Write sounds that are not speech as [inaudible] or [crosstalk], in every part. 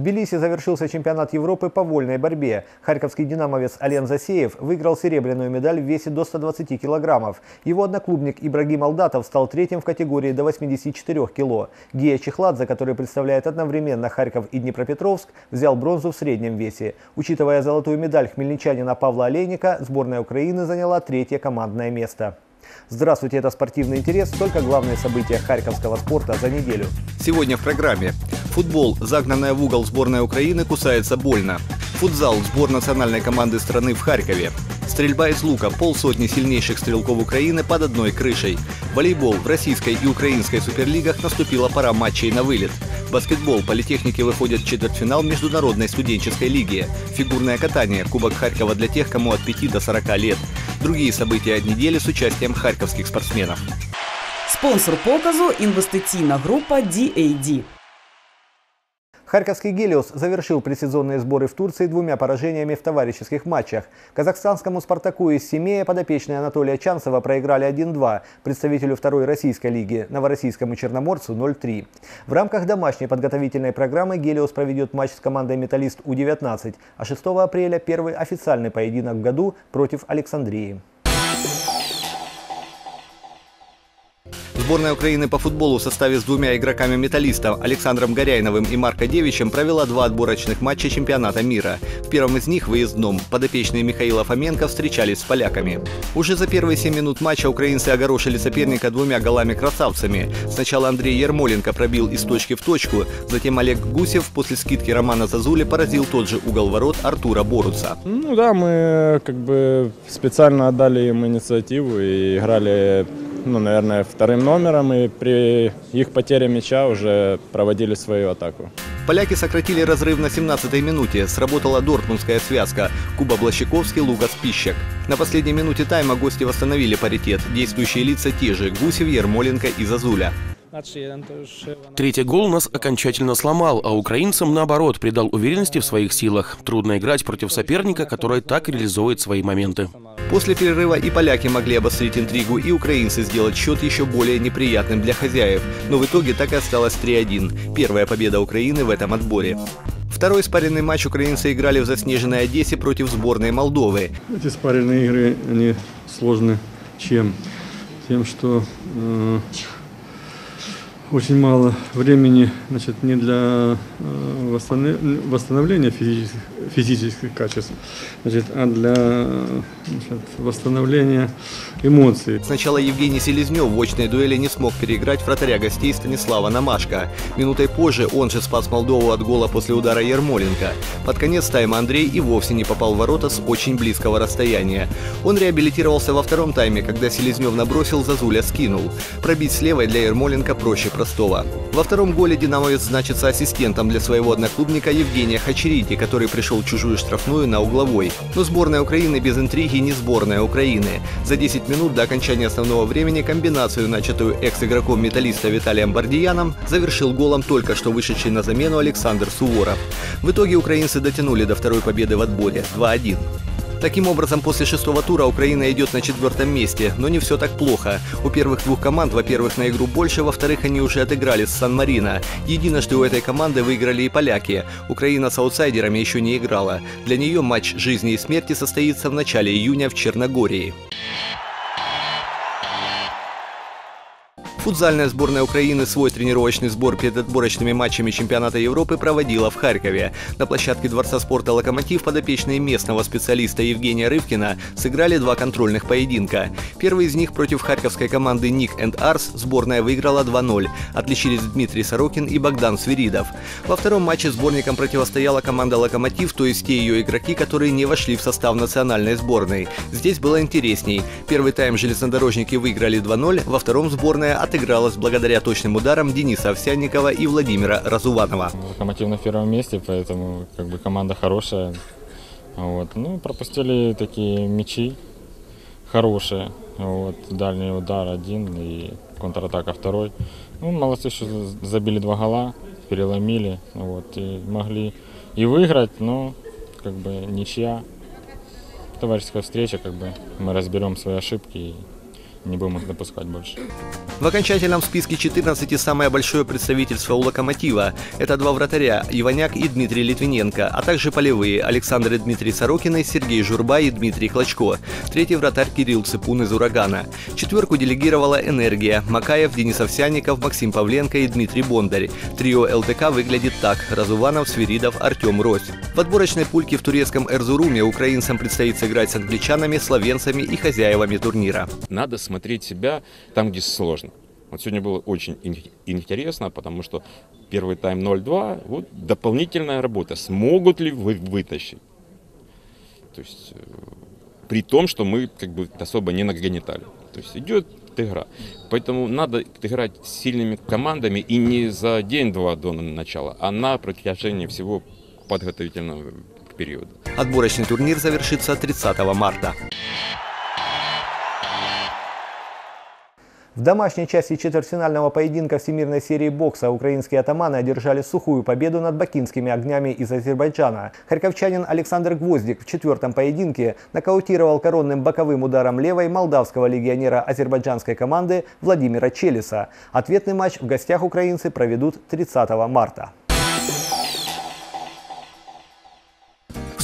Тбилиси завершился чемпионат Европы по вольной борьбе. Харьковский динамовец Ален Засеев выиграл серебряную медаль в весе до 120 килограммов. Его одноклубник Ибрагим Алдатов стал третьим в категории до 84 кило. Гия Чехладзе, который представляет одновременно Харьков и Днепропетровск, взял бронзу в среднем весе. Учитывая золотую медаль хмельничанина Павла Олейника, сборная Украины заняла третье командное место. Здравствуйте, это «Спортивный интерес». Только главные события харьковского спорта за неделю. Сегодня в программе. Футбол. Загнанная в угол сборная Украины кусается больно. Футзал. Сбор национальной команды страны в Харькове. Стрельба из лука. Полсотни сильнейших стрелков Украины под одной крышей. Волейбол. В российской и украинской суперлигах наступила пора матчей на вылет. Баскетбол. Политехники выходят в четвертьфинал Международной студенческой лиги. Фигурное катание. Кубок Харькова для тех, кому от 5 до 40 лет. Другие события недели с участием харьковских спортсменов. Спонсор показу інвестиційна група DAD. Харьковский «Гелиос» завершил предсезонные сборы в Турции двумя поражениями в товарищеских матчах. Казахстанскому «Спартаку» из Семея подопечные Анатолия Чанцева проиграли 1-2, представителю второй российской лиги, новороссийскому «Черноморцу» 0-3. В рамках домашней подготовительной программы «Гелиос» проведет матч с командой «Металлист У-19», а 6 апреля первый официальный поединок в году против Александрии. Сборная Украины по футболу в составе с двумя игроками металлистов Александром Горяйновым и Марко Девичем провела два отборочных матча чемпионата мира. В первом из них, выездном, подопечные Михаила Фоменко встречались с поляками. Уже за первые 7 минут матча украинцы огорошили соперника двумя голами-красавцами. Сначала Андрей Ермоленко пробил из точки в точку, затем Олег Гусев после скидки Романа Зазули поразил тот же угол ворот Артура Боруца. Ну да, мы как бы специально отдали им инициативу и играли ну, наверное, вторым номером, и при их потере мяча уже проводили свою атаку. Поляки сократили разрыв на 17-й минуте. Сработала дортмундская связка. Куба Блащиковский, Лукас Пищак. На последней минуте тайма гости восстановили паритет. Действующие лица те же – Гусев, Ермоленко и Зазуля. Третий гол нас окончательно сломал, а украинцам, наоборот, придал уверенности в своих силах. Трудно играть против соперника, который так реализует свои моменты. После перерыва и поляки могли обострить интригу, и украинцы сделать счет еще более неприятным для хозяев. Но в итоге так и осталось 3-1. Первая победа Украины в этом отборе. Второй спаренный матч украинцы играли в заснеженной Одессе против сборной Молдовы. Эти спаренные игры, они сложны чем? Тем, что э, очень мало времени значит, не для э, восстановления физических, физических качеств, значит, а для значит, восстановления эмоций. Сначала Евгений Селезнев в очной дуэли не смог переиграть вратаря гостей Станислава Намашка. Минутой позже он же спас Молдову от гола после удара Ермоленко. Под конец тайма Андрей и вовсе не попал в ворота с очень близкого расстояния. Он реабилитировался во втором тайме, когда Селезнев набросил, Зазуля скинул. Пробить с левой для Ермоленко проще простого. Во втором голе «Динамовец» значится ассистентом для своего одноклубника Евгения Хачерити, который пришел чужую штрафную на угловой. Но сборная Украины без интриги не сборная Украины. За 10 минут до окончания основного времени комбинацию, начатую экс-игроком металлиста Виталием Бардияном, завершил голом только что вышедший на замену Александр Суворов. В итоге украинцы дотянули до второй победы в отборе 2-1. Таким образом, после шестого тура Украина идет на четвертом месте, но не все так плохо. У первых двух команд, во-первых, на игру больше, во-вторых, они уже отыграли с Сан-Марино. Единожды у этой команды выиграли и поляки. Украина с аутсайдерами еще не играла. Для нее матч жизни и смерти состоится в начале июня в Черногории. Футзальная сборная Украины свой тренировочный сбор перед отборочными матчами чемпионата Европы проводила в Харькове. На площадке Дворца спорта «Локомотив» подопечные местного специалиста Евгения Рывкина сыграли два контрольных поединка. Первый из них против харьковской команды «Ник энд Арс» сборная выиграла 2-0. Отличились Дмитрий Сорокин и Богдан Свиридов. Во втором матче сборникам противостояла команда «Локомотив», то есть те ее игроки, которые не вошли в состав национальной сборной. Здесь было интересней. Первый тайм железнодорожники выиграли 2-0, во втором сборная отыгралась благодаря точным ударам Дениса Овсянникова и Владимира Разуванова. Локомотив на первом месте, поэтому как бы команда хорошая. Вот. Ну, пропустили такие мячи хорошие. Вот. Дальний удар один и контратака второй. Ну, молодцы, что забили два гола, переломили. Вот. И могли и выиграть, но как бы ничья. Товарищеская встреча, как бы мы разберем свои ошибки и не будем их допускать больше. В окончательном списке 14 самое большое представительство у «Локомотива». Это два вратаря – Иваняк и Дмитрий Литвиненко, а также полевые – Александр и Дмитрий Сорокины, Сергей Журба и Дмитрий Клочко. Третий вратарь Кирилл Цыпун из «Урагана». Четверку делегировала «Энергия» – Макаев, Денис Овсянников, Максим Павленко и Дмитрий Бондарь. Трио ЛТК выглядит так – Разуванов, Свиридов, Артем Рось. В отборочной пульке в турецком Эрзуруме украинцам предстоит сыграть с англичанами, словенцами и хозяевами турнира. Надо смотреть себя там, где сложно. Вот сегодня было очень интересно, потому что первый тайм 0-2, вот дополнительная работа. Смогут ли вы вытащить? То есть э, при том, что мы как бы особо не нагнетали. То есть идет игра. Поэтому надо играть с сильными командами и не за день-два до начала, а на протяжении всего подготовительного периода. Отборочный турнир завершится 30 марта. В домашней части четвертьфинального поединка Всемирной серии бокса украинские атаманы одержали сухую победу над бакинскими огнями из Азербайджана. Харьковчанин Александр Гвоздик в четвертом поединке нокаутировал коронным боковым ударом левой молдавского легионера азербайджанской команды Владимира Челиса. Ответный матч в гостях украинцы проведут 30 марта.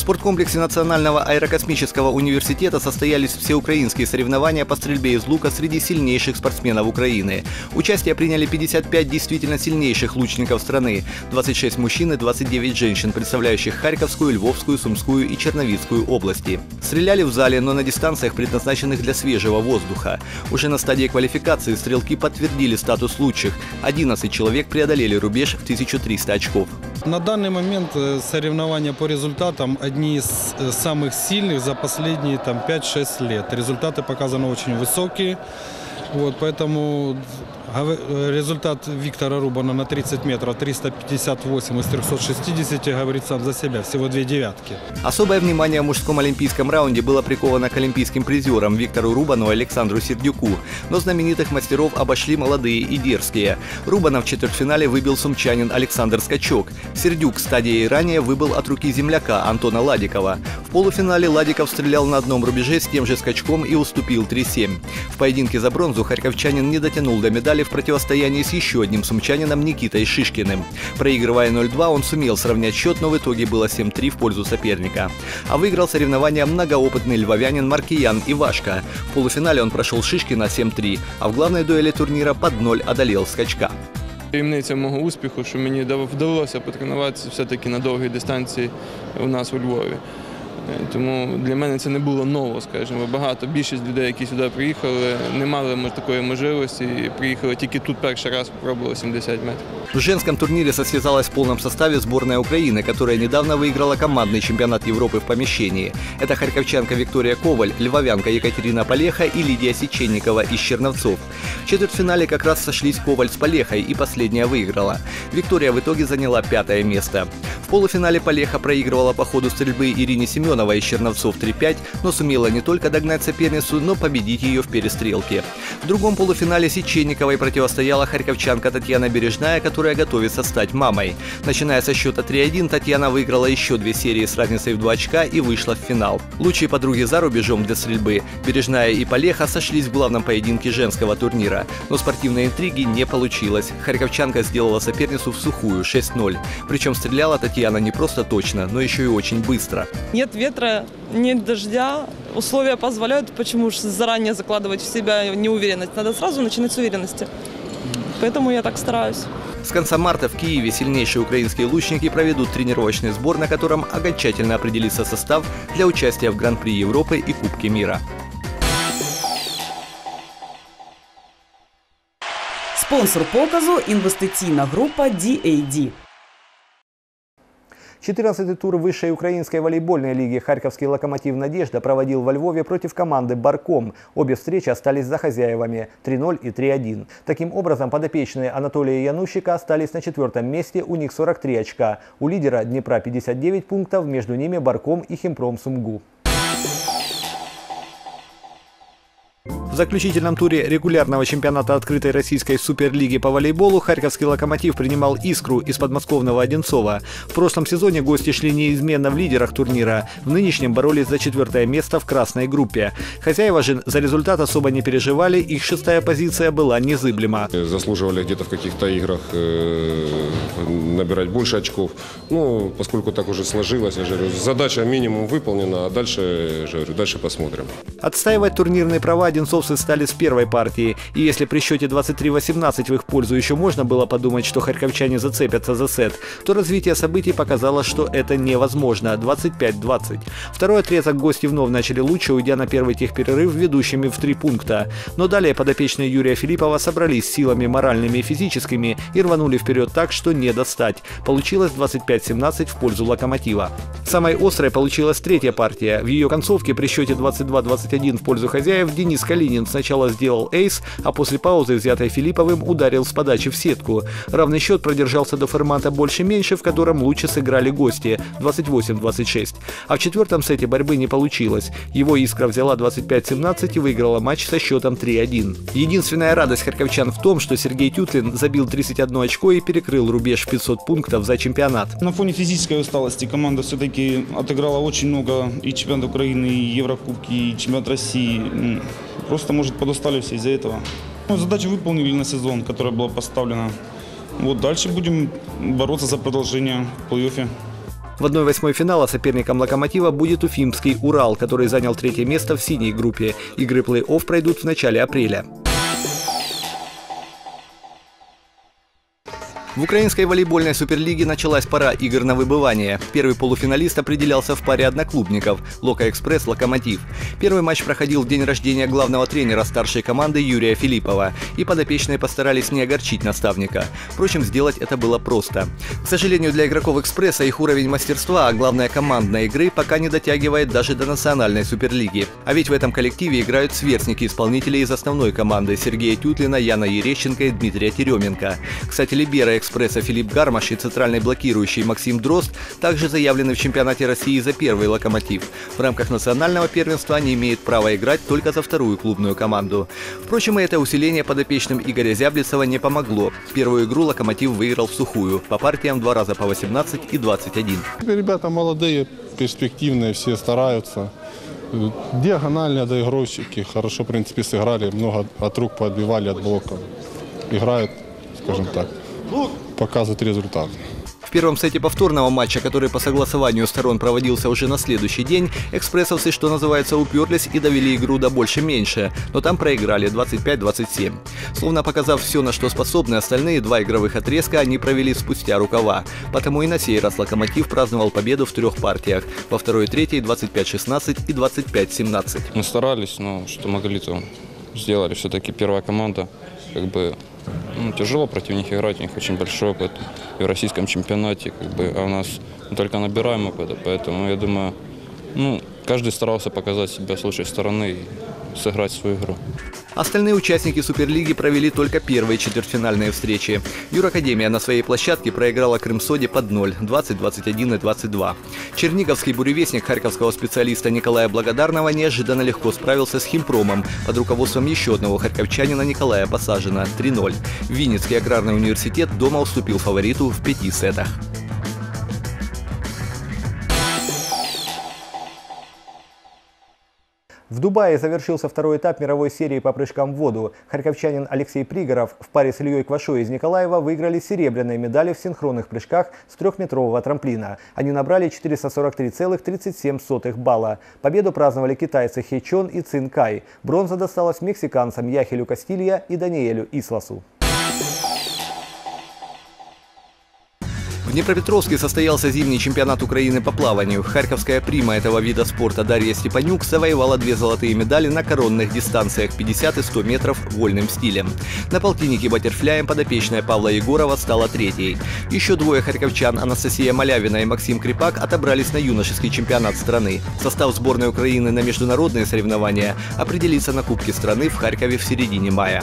Спорткомплексе Национального аэрокосмического университета состоялись всеукраинские соревнования по стрельбе из лука среди сильнейших спортсменов Украины. Участие приняли 55 действительно сильнейших лучников страны, 26 мужчин и 29 женщин, представляющих Харьковскую, Львовскую, Сумскую и Черновицкую области. Стреляли в зале, но на дистанциях, предназначенных для свежего воздуха. Уже на стадии квалификации стрелки подтвердили статус лучших. 11 человек преодолели рубеж в 1300 очков. На данный момент э, соревнования по результатам одни из э, самых сильных за последние там, 5-6 лет. Результаты показаны очень высокие. Вот, поэтому Результат Виктора Рубана на 30 метров 358 из 360 говорит сам за себя. Всего две девятки. Особое внимание в мужском олимпийском раунде было приковано к олимпийским призерам Виктору Рубану и Александру Сердюку. Но знаменитых мастеров обошли молодые и дерзкие. Рубана в четвертьфинале выбил сумчанин Александр Скачок. Сердюк стадией ранее выбыл от руки земляка Антона Ладикова. В полуфинале Ладиков стрелял на одном рубеже с тем же скачком и уступил 3-7. В поединке за бронзу харьковчанин не дотянул до медали в противостоянии с еще одним сумчанином Никитой Шишкиным. Проигрывая 0-2, он сумел сравнять счет, но в итоге было 7-3 в пользу соперника. А выиграл соревнования многоопытный львовянин Маркиян Ивашка. В полуфинале он прошел Шишкина 7-3, а в главной дуэли турнира под 0 одолел скачка. Таємниця мого успіху, що мені вдалося потренуватися все-таки на довгій дистанції у нас у Львові. Тому для мене це не було ново, скажімо. Багато більшість людей, які сюди приїхали, не мали такої можливості. і Приїхали тільки тут перший раз, спробували 70 метрів. В женском турнире состязалась в полном составе сборная Украины, которая недавно выиграла командный чемпионат Европы в помещении. Это харьковчанка Виктория Коваль, львовянка Екатерина Полеха и Лидия Сеченникова из Черновцов. В четвертьфинале как раз сошлись Коваль с Полехой, и последняя выиграла. Виктория в итоге заняла пятое место. В полуфинале Полеха проигрывала по ходу стрельбы Ирине Семеновой из Черновцов 3-5, но сумела не только догнать соперницу, но победить ее в перестрелке. В другом полуфинале Сеченниковой противостояла харьковчанка Татьяна Бережная, которая готовится стать мамой. Начиная со счета 3-1, Татьяна выиграла еще две серии с разницей в 2 очка и вышла в финал. Лучшие подруги за рубежом для стрельбы Бережная и Полеха сошлись в главном поединке женского турнира. Но спортивной интриги не получилось. Харьковчанка сделала соперницу в сухую 6-0. Причем стреляла Татьяна не просто точно, но еще и очень быстро. Нет ветра, нет дождя, условия позволяют, почему же заранее закладывать в себя неуверенность. Надо сразу начинать с уверенности. Поэтому я так стараюсь. С конца марта в Киеве сильнейшие украинские лучники проведут тренировочный сбор, на котором окончательно определится состав для участия в Гран-при Европы и Кубке мира. Спонсор показу інвестиційна група DAD. 14-й тур высшей украинской волейбольной лиги «Харьковский локомотив «Надежда» проводил во Львове против команды «Барком». Обе встречи остались за хозяевами 3-0 и 3-1. Таким образом, подопечные Анатолия Янущика остались на четвертом месте, у них 43 очка. У лидера Днепра 59 пунктов, между ними «Барком» и «Химпром Сумгу». В заключительном туре регулярного чемпионата открытой российской суперлиги по волейболу Харьковский локомотив принимал «Искру» из подмосковного Одинцова. В прошлом сезоне гости шли неизменно в лидерах турнира. В нынешнем боролись за четвертое место в красной группе. Хозяева же за результат особо не переживали, их шестая позиция была незыблема. Заслуживали где-то в каких-то играх э, набирать больше очков. Ну, поскольку так уже сложилось, я же говорю, задача минимум выполнена, а дальше, я же говорю, дальше посмотрим. Отстаивать турнирные права одинцовцы стали с первой партии. И если при счете 23-18 в их пользу еще можно было подумать, что харьковчане зацепятся за сет, то развитие событий показало, что это невозможно. 25-20. Второй отрезок гости вновь начали лучше, уйдя на первый техперерыв ведущими в три пункта. Но далее подопечные Юрия Филиппова собрались силами моральными и физическими и рванули вперед так, что не достать. Получилось 25-17 в пользу локомотива. Самой острой получилась третья партия. В ее концовке при счете 22-21 в пользу хозяев Денис Калинин сначала сделал эйс, а после паузы, взятой Филипповым, ударил с подачи в сетку. Равный счет продержался до формата больше-меньше, в котором лучше сыграли гости 28-26. А в четвертом сете борьбы не получилось. Его «Искра» взяла 25-17 и выиграла матч со счетом 3-1. Единственная радость харьковчан в том, что Сергей Тютлин забил 31 очко и перекрыл рубеж в 500 пунктов за чемпионат. На фоне физической усталости команда все-таки отыграла очень много и чемпионат Украины, и Еврокубки, и чемпионат России. Просто, может, подустали все из-за этого. Ну, задачу выполнили на сезон, которая была поставлена. Вот дальше будем бороться за продолжение в плей-оффе. В 1-8 финала соперником «Локомотива» будет уфимский «Урал», который занял третье место в синей группе. Игры плей-офф пройдут в начале апреля. В украинской волейбольной суперлиге началась пора игр на выбывание. Первый полуфиналист определялся в паре одноклубников – Лока-Экспресс «Локомотив». Первый матч проходил в день рождения главного тренера старшей команды Юрия Филиппова, и подопечные постарались не огорчить наставника. Впрочем, сделать это было просто. К сожалению, для игроков «Экспресса» их уровень мастерства, а главное командной игры, пока не дотягивает даже до национальной суперлиги. А ведь в этом коллективе играют сверстники исполнителей из основной команды Сергея Тютлина, Яна Ерещенко и Дмитрия Теременко. Кстати, Либера «Экспресса» Филипп Гармаш и центральный блокирующий Максим Дрозд также заявлены в чемпионате России за первый «Локомотив». В рамках национального первенства они имеют право играть только за вторую клубную команду. Впрочем, и это усиление подопечным Игоря Зяблицева не помогло. Первую игру «Локомотив» выиграл в сухую, по партиям два раза по 18 и 21. Ребята молодые, перспективные, все стараются. Диагональные доигровщики, хорошо, в принципе, сыграли, много от рук подбивали, от блоков. Играют, скажем так, показывают результат. В первом сете повторного матча, который по согласованию сторон проводился уже на следующий день, экспрессовцы, что называется, уперлись и довели игру до больше-меньше, но там проиграли 25-27. Словно показав все, на что способны, остальные два игровых отрезка они провели спустя рукава. Потому и на сей раз «Локомотив» праздновал победу в трех партиях. Во второй и третьей 25-16 и 25-17. Мы старались, но что могли, то сделали. Все-таки первая команда, как бы ну, тяжело против них играть, у них очень большой опыт и в российском чемпионате, как бы, а у нас мы только набираем опыта, поэтому я думаю, ну, каждый старался показать себя с лучшей стороны сыграть свою игру. Остальные участники Суперлиги провели только первые четвертьфинальные встречи. Юракадемия на своей площадке проиграла Крымсоде под 0, 20, 21 и 22. Черниговский буревестник харьковского специалиста Николая Благодарного неожиданно легко справился с Химпромом под руководством еще одного харьковчанина Николая Посажина 3-0. Винницкий аграрный университет дома уступил фавориту в пяти сетах. В Дубае завершился второй этап мировой серии по прыжкам в воду. Харьковчанин Алексей Пригоров в паре с Ильей Квашой из Николаева выиграли серебряные медали в синхронных прыжках с трехметрового трамплина. Они набрали 443,37 балла. Победу праздновали китайцы Хечон и Цин Кай. Бронза досталась мексиканцам Яхелю Кастилья и Даниэлю Исласу. Днепропетровске состоялся зимний чемпионат Украины по плаванию. Харьковская прима этого вида спорта Дарья Степанюк завоевала две золотые медали на коронных дистанциях 50 и 100 метров вольным стилем. На полтиннике баттерфляем подопечная Павла Егорова стала третьей. Еще двое харьковчан Анастасия Малявина и Максим Крипак отобрались на юношеский чемпионат страны. Состав сборной Украины на международные соревнования определится на Кубке страны в Харькове в середине мая.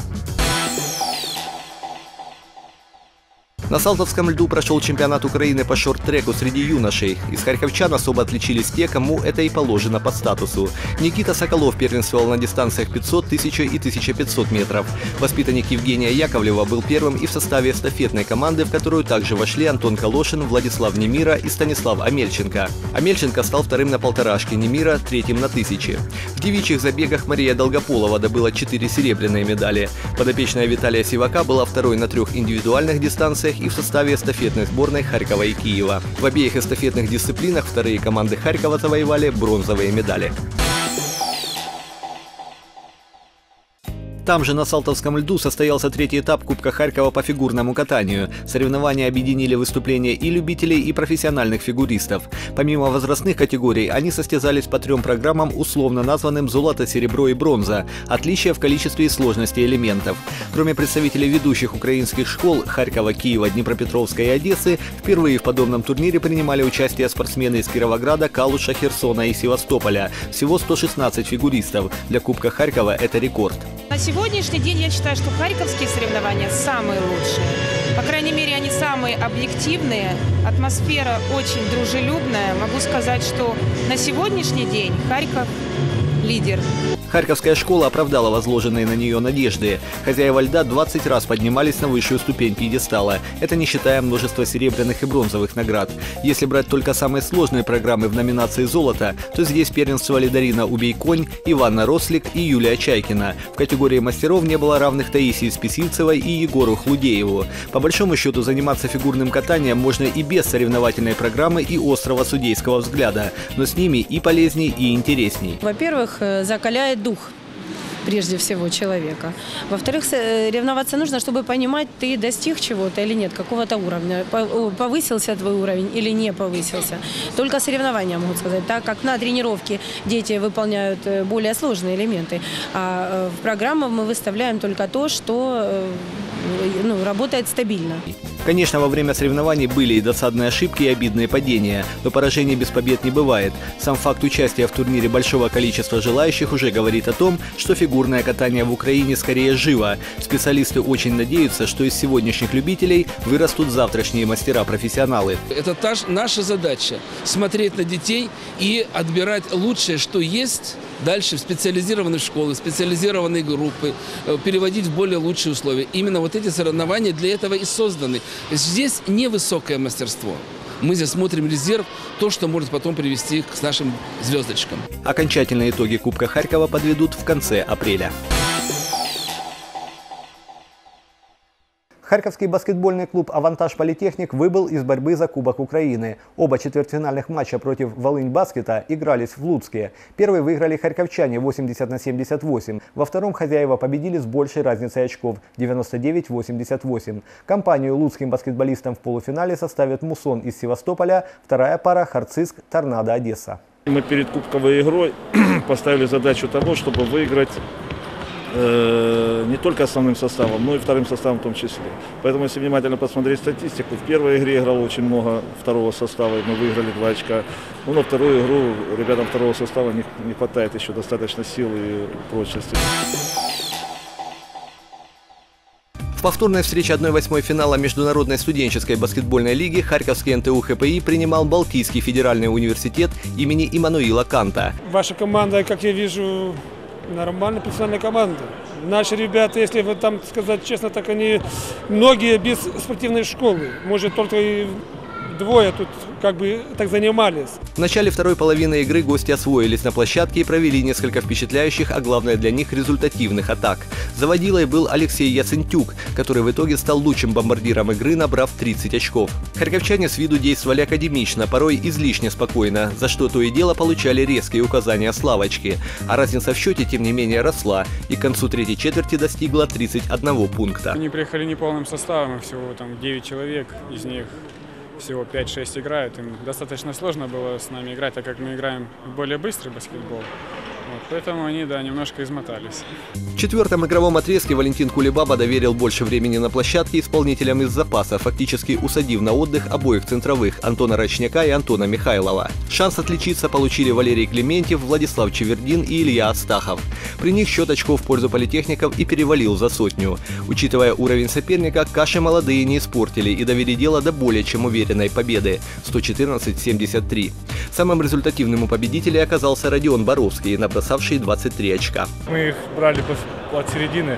На Салтовском льду прошел чемпионат Украины по шорт-треку среди юношей. Из харьковчан особо отличились те, кому это и положено по статусу. Никита Соколов первенствовал на дистанциях 500, 1000 и 1500 метров. Воспитанник Евгения Яковлева был первым и в составе эстафетной команды, в которую также вошли Антон Калошин, Владислав Немира и Станислав Амельченко. Амельченко стал вторым на полторашке, Немира – третьим на тысяче. В девичьих забегах Мария Долгополова добыла 4 серебряные медали. Подопечная Виталия Сивака была второй на трех индивидуальных дистанциях и в составе эстафетной сборной Харькова и Киева. В обеих эстафетных дисциплинах вторые команды Харькова завоевали бронзовые медали. Там же на Салтовском льду состоялся третий этап Кубка Харькова по фигурному катанию. Соревнования объединили выступления и любителей, и профессиональных фигуристов. Помимо возрастных категорий, они состязались по трем программам, условно названным «Золото», «Серебро» и «Бронза». Отличия в количестве и сложности элементов. Кроме представителей ведущих украинских школ Харькова, Киева, Днепропетровска и Одессы, впервые в подобном турнире принимали участие спортсмены из Кировограда, Калуша, Херсона и Севастополя. Всего 116 фигуристов. Для Кубка Харькова это рекорд. Сегодняшний день я считаю, что харьковские соревнования самые лучшие. По крайней мере, они самые объективные. Атмосфера очень дружелюбная. Могу сказать, что на сегодняшний день Харьков лидер. Харьковская школа оправдала возложенные на нее надежды. Хозяева льда 20 раз поднимались на высшую ступень пьедестала. Это не считая множества серебряных и бронзовых наград. Если брать только самые сложные программы в номинации «Золото», то здесь первенствовали Дарина Убейконь, Иванна Рослик и Юлия Чайкина. В категории мастеров не было равных Таисии Списивцевой и Егору Хлудееву. По большому счету заниматься фигурным катанием можно и без соревновательной программы и острого судейского взгляда, но с ними и полезней, и интересней. Во-первых, э, закаляет дух прежде всего человека. Во-вторых, ревноваться нужно, чтобы понимать, ты достиг чего-то или нет, какого-то уровня. Повысился твой уровень или не повысился. Только соревнования могут сказать, так как на тренировке дети выполняют э, более сложные элементы, а э, в программу мы выставляем только то, что ну, работает стабильно. Конечно, во время соревнований были и досадные ошибки, и обидные падения, но поражений без побед не бывает. Сам факт участия в турнире большого количества желающих уже говорит о том, что фигурное катание в Украине скорее живо. Специалисты очень надеются, что из сегодняшних любителей вырастут завтрашние мастера-профессионалы. Это та наша задача – смотреть на детей и отбирать лучшее, что есть, дальше в специализированные школы, специализированные группы, э, переводить в более лучшие условия. Именно вот эти соревнования для этого и созданы. Здесь невысокое мастерство. Мы здесь смотрим резерв, то, что может потом привести к нашим звездочкам. Окончательные итоги Кубка Харькова подведут в конце апреля. Харьковский баскетбольный клуб «Авантаж Политехник» выбыл из борьбы за Кубок Украины. Оба четвертьфинальных матча против Волынь Баскета игрались в Луцке. Первый выиграли харьковчане 80 на 78. Во втором хозяева победили с большей разницей очков 99-88. Компанию луцким баскетболистам в полуфинале составят Мусон из Севастополя, вторая пара Харциск, Торнадо Одесса. Мы перед кубковой игрой [clears throat] поставили задачу того, чтобы выиграть Э, не только основным составом, но и вторым составом в том числе. Поэтому, если внимательно посмотреть статистику, в первой игре играло очень много второго состава, и мы выиграли два очка. Но на вторую игру ребятам второго состава не, не хватает еще достаточно сил и прочности. В повторной встрече 1-8 финала Международной студенческой баскетбольной лиги Харьковский НТУ ХПИ принимал Балтийский федеральный университет имени Иммануила Канта. Ваша команда, как я вижу, нормальная профессиональная команда. Наши ребята, если вот там сказать честно, так они многие без спортивной школы. Может, только и двое тут как бы так занимались. В начале второй половины игры гости освоились на площадке и провели несколько впечатляющих, а главное для них результативных атак. Заводилой был Алексей Яцентюк, который в итоге стал лучшим бомбардиром игры, набрав 30 очков. Харьковчане с виду действовали академично, порой излишне спокойно, за что то и дело получали резкие указания Славочки. А разница в счете, тем не менее, росла и к концу третьей четверти достигла 31 пункта. Они приехали неполным составом, всего там 9 человек, из них всего 5-6 играют. Им достаточно сложно было с нами играть, так как мы играем более быстрый баскетбол. Поэтому они, да, немножко измотались. В четвертом игровом отрезке Валентин Кулебаба доверил больше времени на площадке исполнителям из запаса, фактически усадив на отдых обоих центровых Антона Рачняка и Антона Михайлова. Шанс отличиться получили Валерий Клементьев, Владислав Чевердин и Илья Астахов. При них счет очков в пользу политехников и перевалил за сотню. Учитывая уровень соперника, каши молодые не испортили и довели дело до более чем уверенной победы – 114-73. Самым результативным у победителей оказался Родион Боровский, набросавший 23 очка. Мы их брали от середины,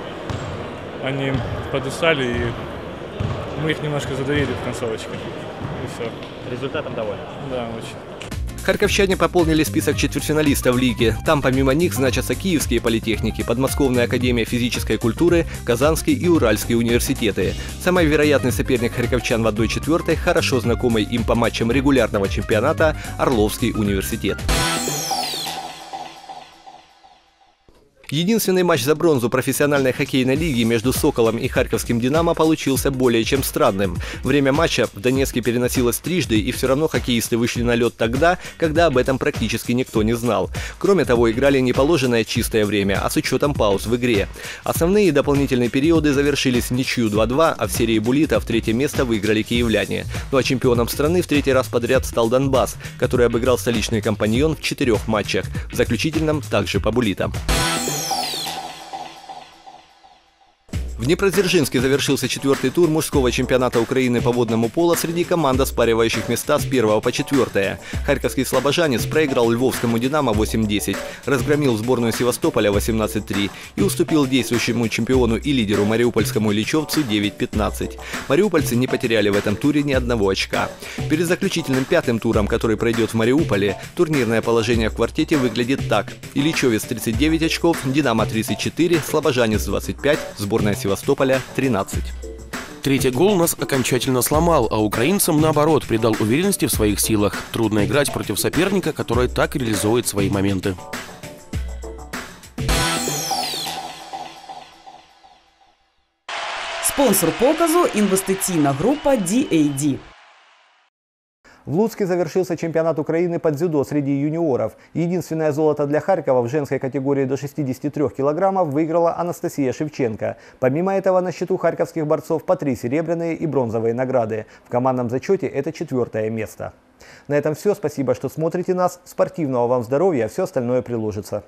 они подустали, и мы их немножко задавили в концовочке. И все. Результатом довольны? Да, очень. Харьковчане пополнили список четвертьфиналистов лиги. Там помимо них значатся киевские политехники, Подмосковная академия физической культуры, Казанский и Уральский университеты. Самый вероятный соперник харьковчан в 1-4 хорошо знакомый им по матчам регулярного чемпионата Орловский университет. Единственный матч за бронзу профессиональной хоккейной лиги между «Соколом» и Харьковским «Динамо» получился более чем странным. Время матча в Донецке переносилось трижды, и все равно хоккеисты вышли на лед тогда, когда об этом практически никто не знал. Кроме того, играли не положенное чистое время, а с учетом пауз в игре. Основные и дополнительные периоды завершились в ничью 2-2, а в серии буллитов третье место выиграли киевляне. Ну а чемпионом страны в третий раз подряд стал Донбасс, который обыграл столичный компаньон в четырех матчах. В заключительном также по буллитам. В Днепродзержинске завершился четвертый тур мужского чемпионата Украины по водному поло среди команд, оспаривающих места с 1 по 4. Харьковский слобожанец проиграл львовскому «Динамо» 8-10, разгромил сборную Севастополя 18-3 и уступил действующему чемпиону и лидеру мариупольскому Ильичевцу 9-15. Мариупольцы не потеряли в этом туре ни одного очка. Перед заключительным пятым туром, который пройдет в Мариуполе, турнирное положение в квартете выглядит так. Ильичевец 39 очков, «Динамо» 34, слобожанец 25, сборная Севастополя 13. Третий гол нас окончательно сломал, а украинцам, наоборот, придал уверенности в своих силах. Трудно играть против соперника, который так реализует свои моменты. Спонсор показу інвестиційна група DAD. В Луцке завершился чемпионат Украины под дзюдо среди юниоров. Единственное золото для Харькова в женской категории до 63 килограммов выиграла Анастасия Шевченко. Помимо этого на счету харьковских борцов по три серебряные и бронзовые награды. В командном зачете это четвертое место. На этом все. Спасибо, что смотрите нас. Спортивного вам здоровья. Все остальное приложится.